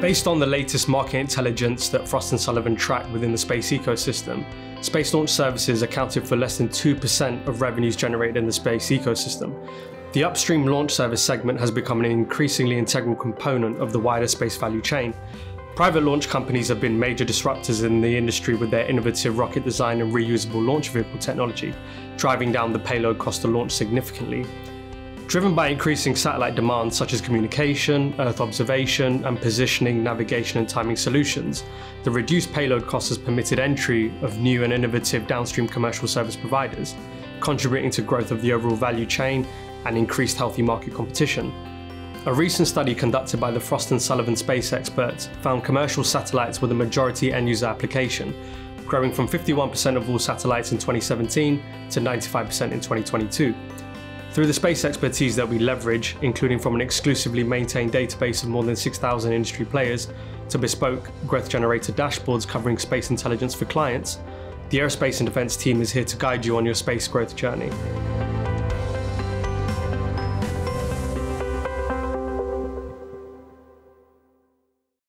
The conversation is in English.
Based on the latest market intelligence that Frost & Sullivan track within the space ecosystem, space launch services accounted for less than 2% of revenues generated in the space ecosystem. The upstream launch service segment has become an increasingly integral component of the wider space value chain. Private launch companies have been major disruptors in the industry with their innovative rocket design and reusable launch vehicle technology, driving down the payload cost to launch significantly. Driven by increasing satellite demands such as communication, Earth observation, and positioning, navigation, and timing solutions, the reduced payload cost has permitted entry of new and innovative downstream commercial service providers, contributing to growth of the overall value chain and increased healthy market competition. A recent study conducted by the Frost & Sullivan space experts found commercial satellites were the majority end-user application, growing from 51% of all satellites in 2017 to 95% in 2022. Through the space expertise that we leverage, including from an exclusively maintained database of more than 6,000 industry players to bespoke growth generator dashboards covering space intelligence for clients, the Aerospace and Defence team is here to guide you on your space growth journey.